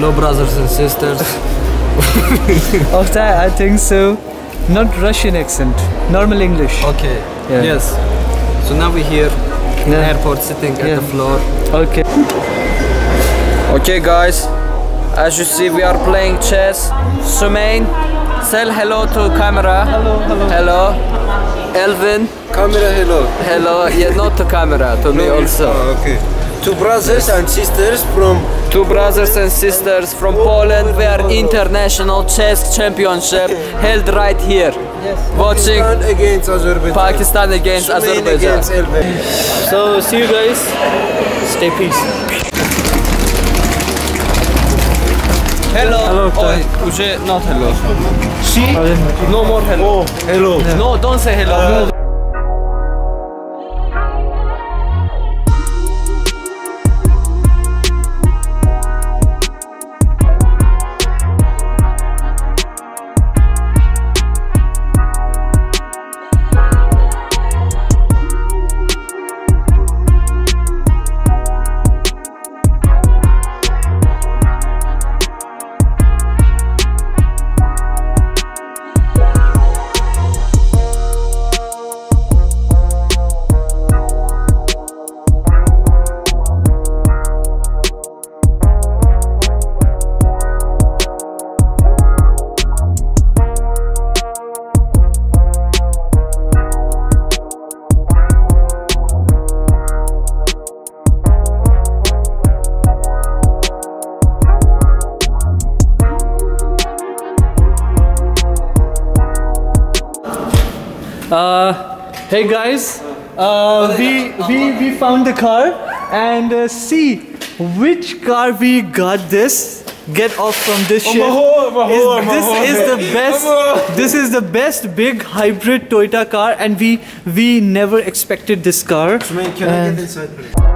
Hello, brothers and sisters. Of oh, that, I think so. Not Russian accent, normal English. Okay. Yeah. Yes. So now we're here in Yeah. airport sitting at the floor. Okay. Okay, guys. As you see, we are playing chess. Sumain, say hello to camera. Hello, hello. Hello. Elvin, Camera hello. hello. Yeah, not to camera, to me also. Oh, okay. Two brothers and sisters from Two brothers and sisters from Poland were international chess championship held right here. Yes. Watching Pakistan against Azerbaijan. Pakistan against Azerbaijan. So see you guys. Stay peace. Hello. Hello. Oh, Uche, not hello. She? No more hello. Oh, hello. No, don't say hello. Uh, hey guys, uh, we, we, we found the car and uh, see which car we got this. Get off from this shit. Is- this is the best. This is the best big hybrid Toyota car, and we we never expected this car. Sumain, can I get inside please?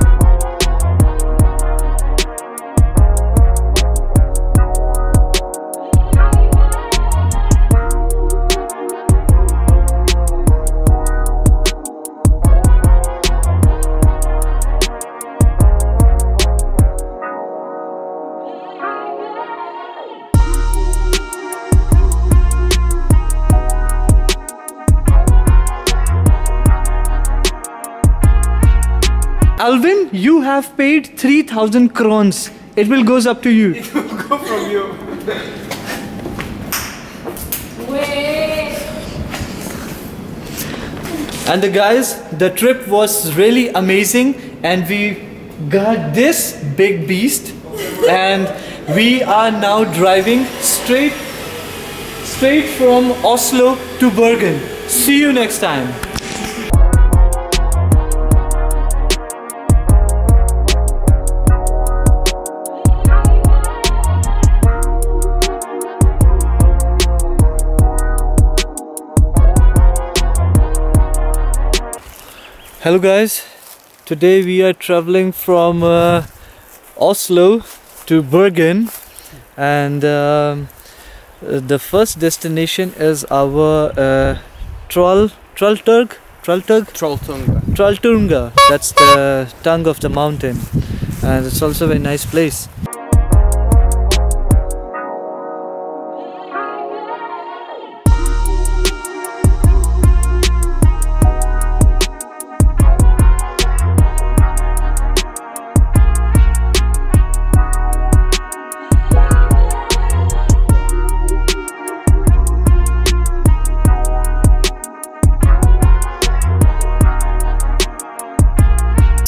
Alvin, you have paid three thousand crowns. It will goes up to you. It will go from you. Wait. And the guys, the trip was really amazing, and we got this big beast, and we are now driving straight, straight from Oslo to Bergen. See you next time. Hello guys, today we are traveling from uh, Oslo to Bergen. And um, the first destination is our uh, Troll Trollturg? Trollturg? Trolltunga. Trolltunga that's the tongue of the mountain. And it's also a very nice place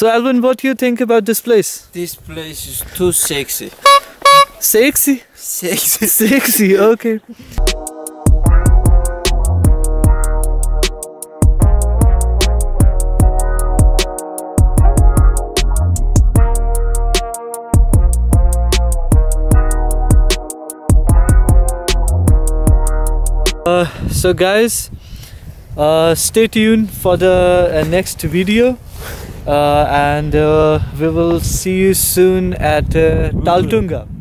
So Alvin what do you think about this place? This place is too sexy. Sexy? Sexy. Sexy, okay. Uh, so guys, uh, stay tuned for the uh, next video and uh, we will see you soon at uh, Taltunga.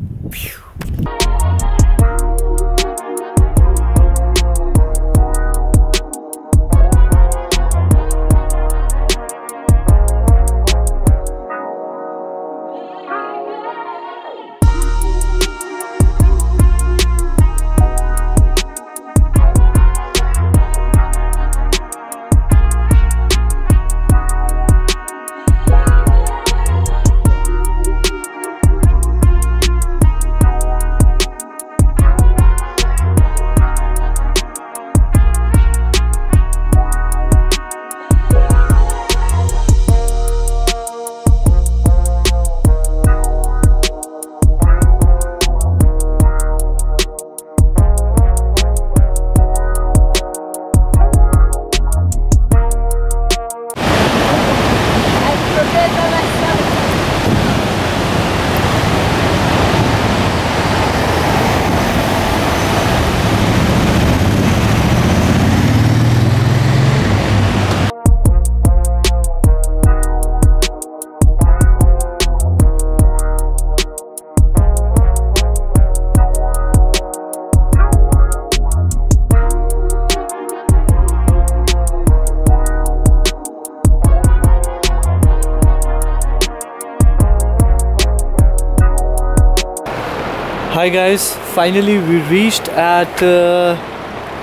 Hi guys, finally we reached at uh,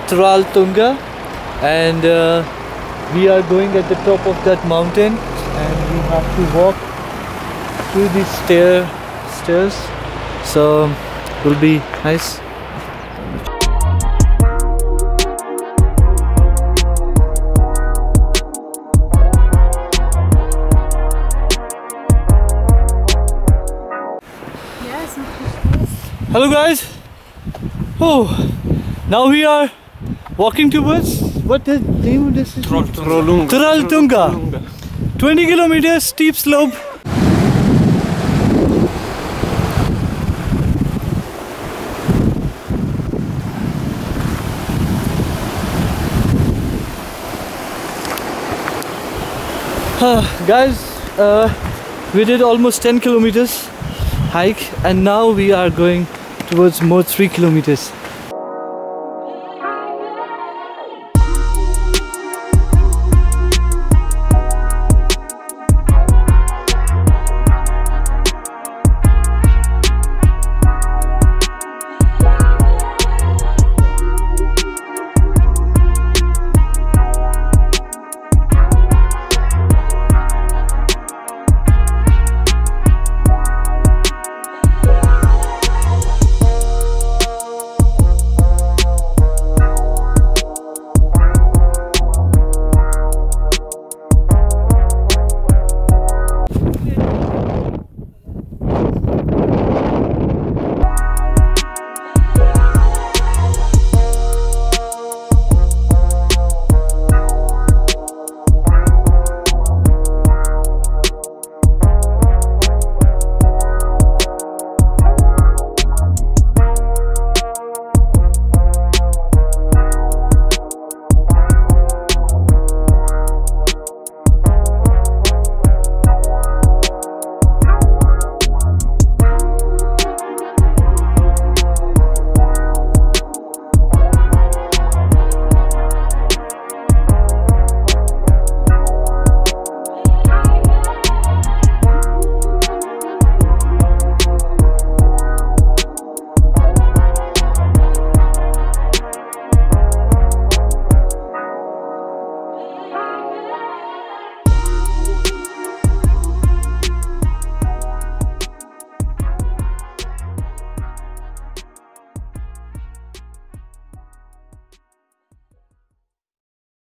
Tral Tunga and uh, we are going at the top of that mountain and we have to walk through these stair stairs. So it will be nice hello guys. Oh now we are walking towards what the name of this is? Trolunga. Tural Tunga 20 kilometers steep slope. Guys uh, we did almost 10 kilometers hike and now we are going towards more 3 kilometers